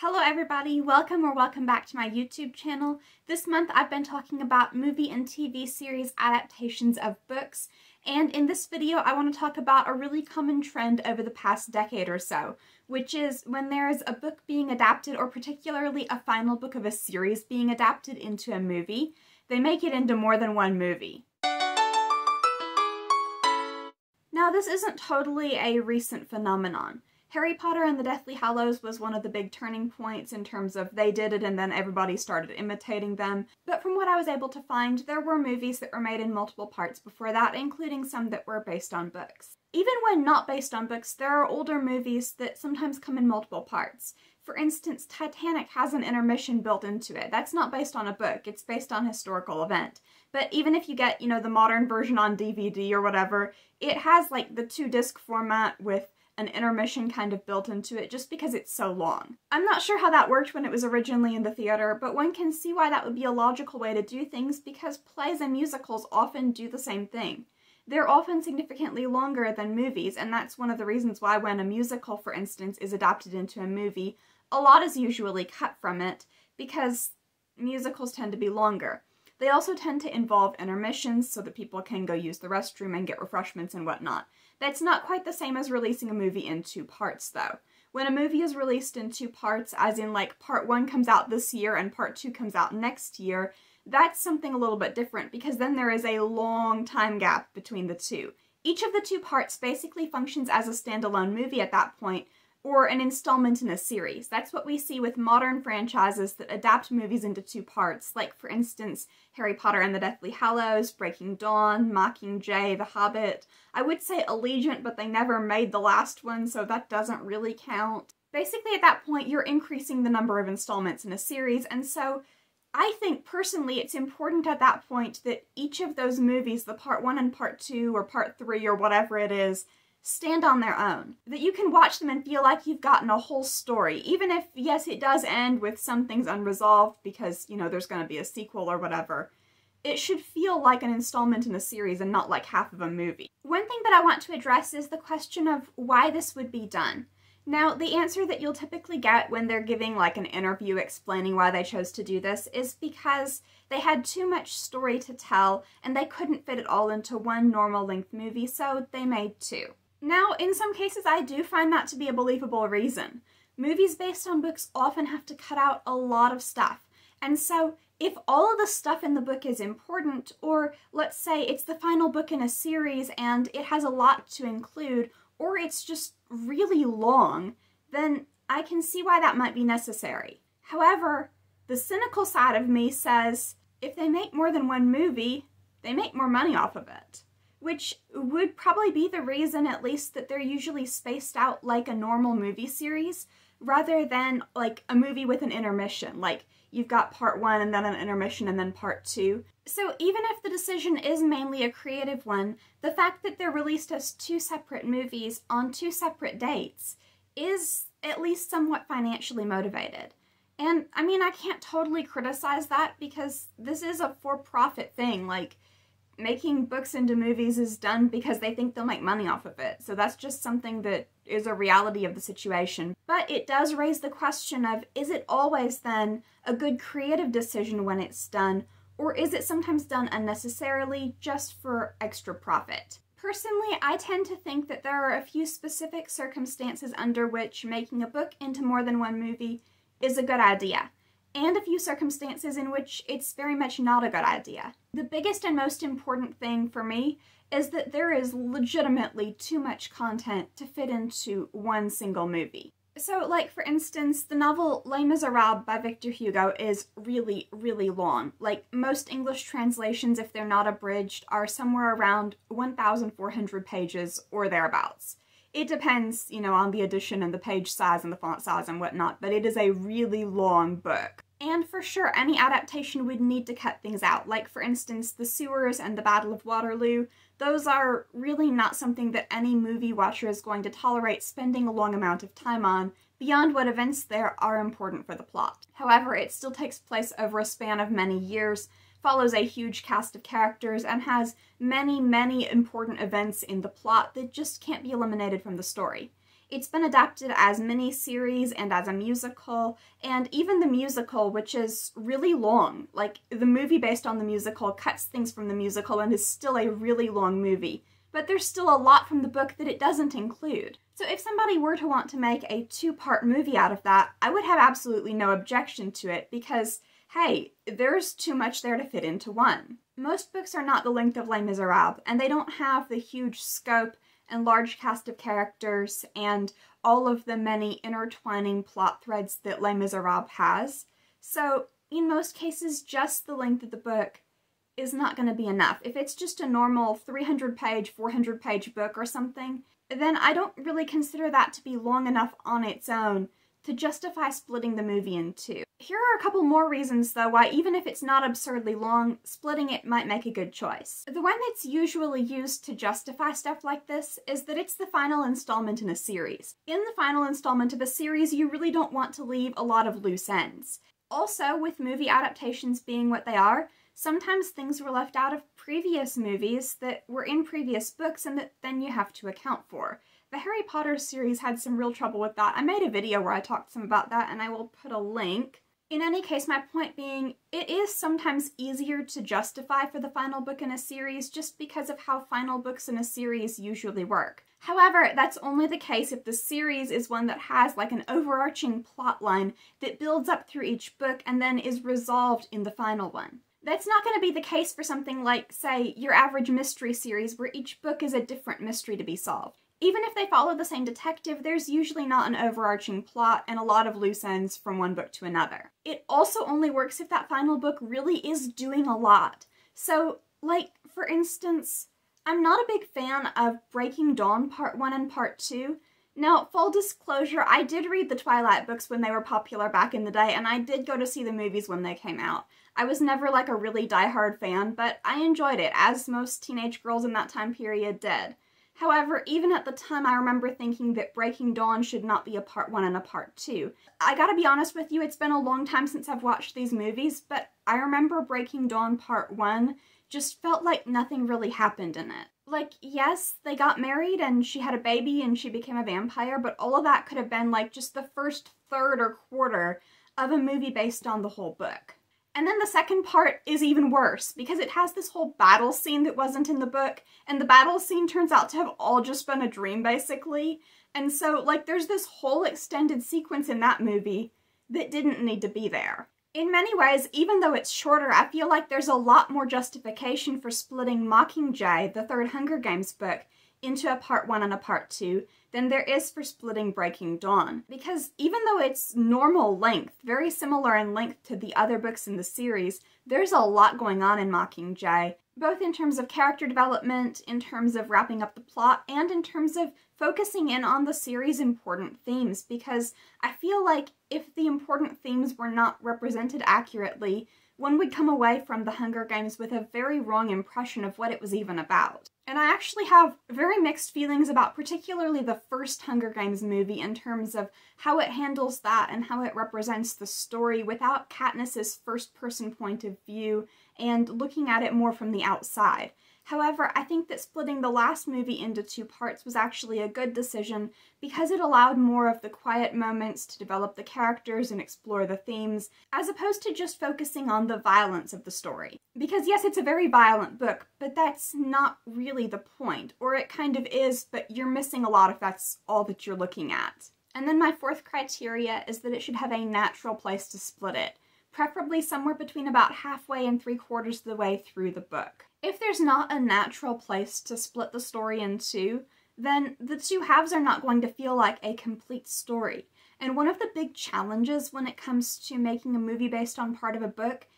Hello everybody, welcome or welcome back to my YouTube channel. This month I've been talking about movie and TV series adaptations of books, and in this video I want to talk about a really common trend over the past decade or so, which is when there's a book being adapted or particularly a final book of a series being adapted into a movie, they make it into more than one movie. Now this isn't totally a recent phenomenon. Harry Potter and the Deathly Hallows was one of the big turning points in terms of they did it and then everybody started imitating them. But from what I was able to find, there were movies that were made in multiple parts before that, including some that were based on books. Even when not based on books, there are older movies that sometimes come in multiple parts. For instance, Titanic has an intermission built into it. That's not based on a book, it's based on historical event. But even if you get, you know, the modern version on DVD or whatever, it has like the two disc format with an intermission kind of built into it just because it's so long. I'm not sure how that worked when it was originally in the theater, but one can see why that would be a logical way to do things because plays and musicals often do the same thing. They're often significantly longer than movies, and that's one of the reasons why when a musical, for instance, is adapted into a movie, a lot is usually cut from it because musicals tend to be longer. They also tend to involve intermissions so that people can go use the restroom and get refreshments and whatnot. That's not quite the same as releasing a movie in two parts, though. When a movie is released in two parts, as in like part one comes out this year and part two comes out next year, that's something a little bit different because then there is a long time gap between the two. Each of the two parts basically functions as a standalone movie at that point, or an installment in a series. That's what we see with modern franchises that adapt movies into two parts, like for instance, Harry Potter and the Deathly Hallows, Breaking Dawn, Mockingjay, The Hobbit. I would say Allegiant, but they never made the last one, so that doesn't really count. Basically, at that point, you're increasing the number of installments in a series, and so I think personally it's important at that point that each of those movies, the part one and part two, or part three, or whatever it is, stand on their own. That you can watch them and feel like you've gotten a whole story, even if, yes, it does end with some things unresolved because, you know, there's going to be a sequel or whatever. It should feel like an installment in a series and not like half of a movie. One thing that I want to address is the question of why this would be done. Now, the answer that you'll typically get when they're giving like an interview explaining why they chose to do this is because they had too much story to tell and they couldn't fit it all into one normal length movie, so they made two. Now, in some cases, I do find that to be a believable reason. Movies based on books often have to cut out a lot of stuff, and so if all of the stuff in the book is important, or let's say it's the final book in a series and it has a lot to include, or it's just really long, then I can see why that might be necessary. However, the cynical side of me says if they make more than one movie, they make more money off of it which would probably be the reason at least that they're usually spaced out like a normal movie series rather than like a movie with an intermission. Like you've got part one and then an intermission and then part two. So even if the decision is mainly a creative one the fact that they're released as two separate movies on two separate dates is at least somewhat financially motivated. And i mean i can't totally criticize that because this is a for-profit thing. Like making books into movies is done because they think they'll make money off of it. So that's just something that is a reality of the situation. But it does raise the question of is it always then a good creative decision when it's done, or is it sometimes done unnecessarily just for extra profit? Personally, I tend to think that there are a few specific circumstances under which making a book into more than one movie is a good idea and a few circumstances in which it's very much not a good idea. The biggest and most important thing for me is that there is legitimately too much content to fit into one single movie. So, like, for instance, the novel Les Miserables by Victor Hugo is really, really long. Like, most English translations, if they're not abridged, are somewhere around 1,400 pages or thereabouts. It depends, you know, on the edition and the page size and the font size and whatnot, but it is a really long book. And for sure, any adaptation would need to cut things out, like for instance, the sewers and the Battle of Waterloo. Those are really not something that any movie watcher is going to tolerate spending a long amount of time on, beyond what events there are important for the plot. However, it still takes place over a span of many years, follows a huge cast of characters, and has many, many important events in the plot that just can't be eliminated from the story. It's been adapted as miniseries and as a musical, and even the musical, which is really long. Like, the movie based on the musical cuts things from the musical and is still a really long movie. But there's still a lot from the book that it doesn't include. So if somebody were to want to make a two-part movie out of that, I would have absolutely no objection to it because, hey, there's too much there to fit into one. Most books are not the length of Les Miserables, and they don't have the huge scope and large cast of characters and all of the many intertwining plot threads that Les Miserables has. So, in most cases, just the length of the book is not going to be enough. If it's just a normal 300 page, 400 page book or something, then I don't really consider that to be long enough on its own to justify splitting the movie in two. Here are a couple more reasons, though, why even if it's not absurdly long, splitting it might make a good choice. The one that's usually used to justify stuff like this is that it's the final installment in a series. In the final installment of a series, you really don't want to leave a lot of loose ends. Also, with movie adaptations being what they are, sometimes things were left out of previous movies that were in previous books and that then you have to account for. The Harry Potter series had some real trouble with that. I made a video where I talked some about that and I will put a link. In any case, my point being, it is sometimes easier to justify for the final book in a series just because of how final books in a series usually work. However, that's only the case if the series is one that has like an overarching plot line that builds up through each book and then is resolved in the final one. That's not going to be the case for something like, say, your average mystery series where each book is a different mystery to be solved. Even if they follow the same detective, there's usually not an overarching plot and a lot of loose ends from one book to another. It also only works if that final book really is doing a lot. So, like, for instance, I'm not a big fan of Breaking Dawn Part 1 and Part 2. Now, full disclosure, I did read the Twilight books when they were popular back in the day, and I did go to see the movies when they came out. I was never like a really die-hard fan, but I enjoyed it, as most teenage girls in that time period did. However, even at the time, I remember thinking that Breaking Dawn should not be a part one and a part two. I gotta be honest with you, it's been a long time since I've watched these movies, but I remember Breaking Dawn part one just felt like nothing really happened in it. Like, yes, they got married and she had a baby and she became a vampire, but all of that could have been like just the first third or quarter of a movie based on the whole book. And then the second part is even worse because it has this whole battle scene that wasn't in the book, and the battle scene turns out to have all just been a dream basically. And so, like, there's this whole extended sequence in that movie that didn't need to be there. In many ways, even though it's shorter, I feel like there's a lot more justification for splitting Mockingjay, the third Hunger Games book, into a part one and a part two than there is for splitting Breaking Dawn. Because even though it's normal length, very similar in length to the other books in the series, there's a lot going on in Mockingjay, both in terms of character development, in terms of wrapping up the plot, and in terms of focusing in on the series' important themes, because I feel like if the important themes were not represented accurately, one would come away from The Hunger Games with a very wrong impression of what it was even about. And I actually have very mixed feelings about particularly the first Hunger Games movie in terms of how it handles that and how it represents the story without Katniss's first person point of view and looking at it more from the outside. However, I think that splitting the last movie into two parts was actually a good decision because it allowed more of the quiet moments to develop the characters and explore the themes, as opposed to just focusing on the violence of the story. Because yes, it's a very violent book, but that's not really the point. Or it kind of is, but you're missing a lot if that's all that you're looking at. And then my fourth criteria is that it should have a natural place to split it, preferably somewhere between about halfway and three quarters of the way through the book. If there's not a natural place to split the story in two, then the two halves are not going to feel like a complete story. And one of the big challenges when it comes to making a movie based on part of a book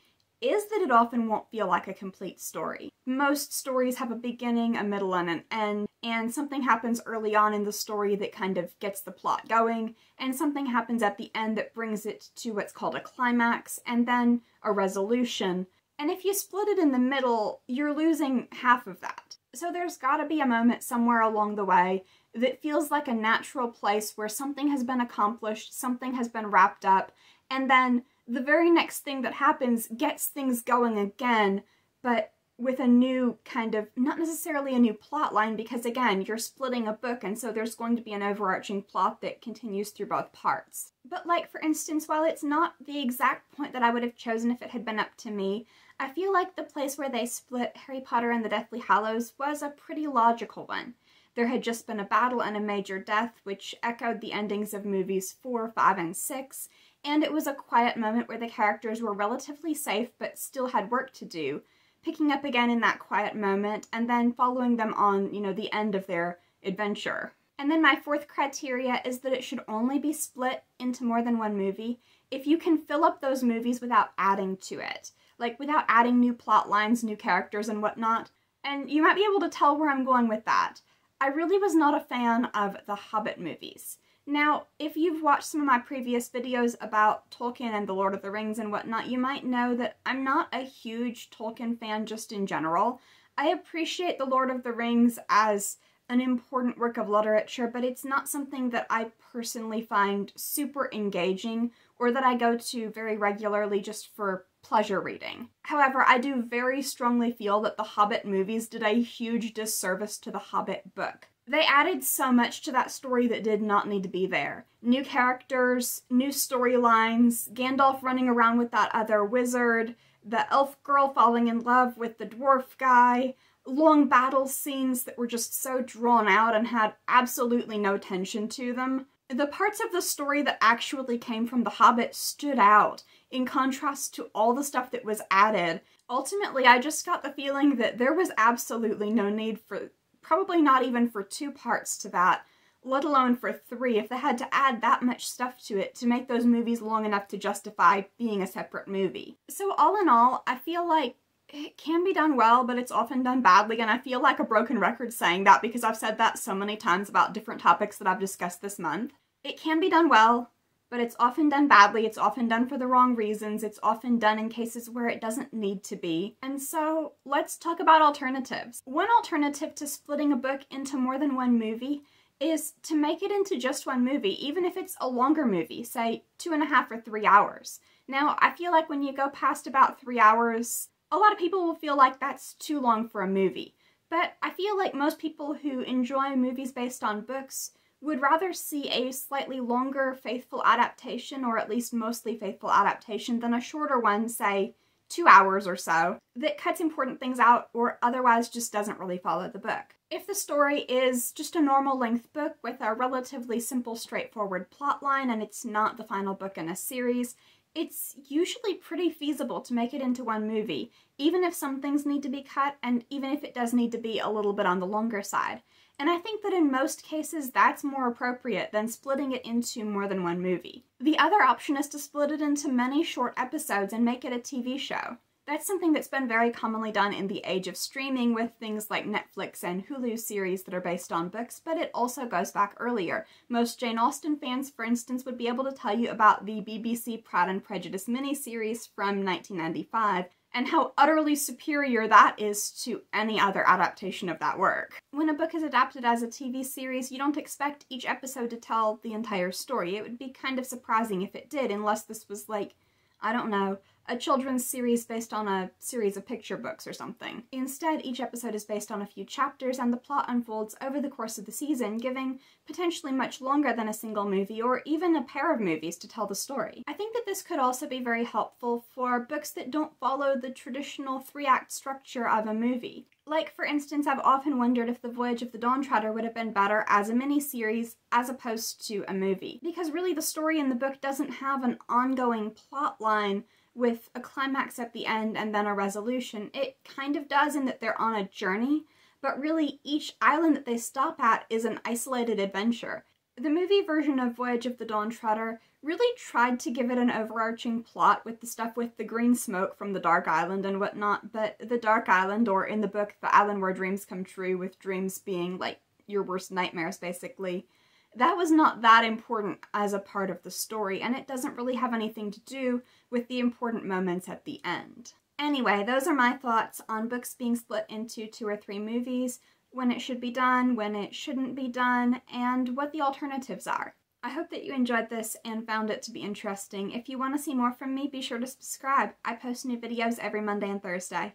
is that it often won't feel like a complete story. Most stories have a beginning, a middle, and an end, and something happens early on in the story that kind of gets the plot going, and something happens at the end that brings it to what's called a climax, and then a resolution, and if you split it in the middle, you're losing half of that. So there's gotta be a moment somewhere along the way that feels like a natural place where something has been accomplished, something has been wrapped up, and then the very next thing that happens gets things going again, but with a new kind of, not necessarily a new plot line, because again, you're splitting a book, and so there's going to be an overarching plot that continues through both parts. But, like, for instance, while it's not the exact point that I would have chosen if it had been up to me, I feel like the place where they split Harry Potter and the Deathly Hallows was a pretty logical one. There had just been a battle and a major death, which echoed the endings of movies 4, 5, and 6, and it was a quiet moment where the characters were relatively safe but still had work to do, picking up again in that quiet moment and then following them on, you know, the end of their adventure. And then my fourth criteria is that it should only be split into more than one movie if you can fill up those movies without adding to it. Like, without adding new plot lines, new characters, and whatnot. And you might be able to tell where I'm going with that. I really was not a fan of the Hobbit movies. Now, if you've watched some of my previous videos about Tolkien and the Lord of the Rings and whatnot, you might know that I'm not a huge Tolkien fan just in general. I appreciate the Lord of the Rings as an important work of literature, but it's not something that I personally find super engaging or that I go to very regularly just for pleasure reading. However, I do very strongly feel that the Hobbit movies did a huge disservice to the Hobbit book. They added so much to that story that did not need to be there. New characters, new storylines, Gandalf running around with that other wizard, the elf girl falling in love with the dwarf guy, long battle scenes that were just so drawn out and had absolutely no tension to them. The parts of the story that actually came from The Hobbit stood out in contrast to all the stuff that was added. Ultimately, I just got the feeling that there was absolutely no need for probably not even for two parts to that, let alone for three, if they had to add that much stuff to it to make those movies long enough to justify being a separate movie. So all in all, I feel like it can be done well, but it's often done badly, and I feel like a broken record saying that because I've said that so many times about different topics that I've discussed this month. It can be done well, but it's often done badly, it's often done for the wrong reasons, it's often done in cases where it doesn't need to be. And so let's talk about alternatives. One alternative to splitting a book into more than one movie is to make it into just one movie, even if it's a longer movie, say two and a half or three hours. Now, I feel like when you go past about three hours, a lot of people will feel like that's too long for a movie. But I feel like most people who enjoy movies based on books would rather see a slightly longer faithful adaptation, or at least mostly faithful adaptation, than a shorter one, say two hours or so, that cuts important things out or otherwise just doesn't really follow the book. If the story is just a normal length book with a relatively simple, straightforward plotline and it's not the final book in a series, it's usually pretty feasible to make it into one movie, even if some things need to be cut and even if it does need to be a little bit on the longer side. And I think that in most cases that's more appropriate than splitting it into more than one movie. The other option is to split it into many short episodes and make it a TV show. That's something that's been very commonly done in the age of streaming with things like Netflix and Hulu series that are based on books, but it also goes back earlier. Most Jane Austen fans, for instance, would be able to tell you about the BBC Pride and Prejudice miniseries from 1995, and how utterly superior that is to any other adaptation of that work. When a book is adapted as a TV series, you don't expect each episode to tell the entire story. It would be kind of surprising if it did, unless this was like, I don't know, a children's series based on a series of picture books or something. Instead, each episode is based on a few chapters and the plot unfolds over the course of the season, giving potentially much longer than a single movie or even a pair of movies to tell the story. I think that this could also be very helpful for books that don't follow the traditional three-act structure of a movie. Like, for instance, I've often wondered if The Voyage of the Dawn Treader would have been better as a miniseries as opposed to a movie. Because really the story in the book doesn't have an ongoing plot line with a climax at the end and then a resolution. It kind of does in that they're on a journey, but really each island that they stop at is an isolated adventure. The movie version of Voyage of the Dawn Treader really tried to give it an overarching plot with the stuff with the green smoke from the Dark Island and whatnot, but the Dark Island, or in the book, the island where dreams come true, with dreams being like your worst nightmares basically, that was not that important as a part of the story, and it doesn't really have anything to do with the important moments at the end. Anyway, those are my thoughts on books being split into two or three movies, when it should be done, when it shouldn't be done, and what the alternatives are. I hope that you enjoyed this and found it to be interesting. If you want to see more from me, be sure to subscribe. I post new videos every Monday and Thursday.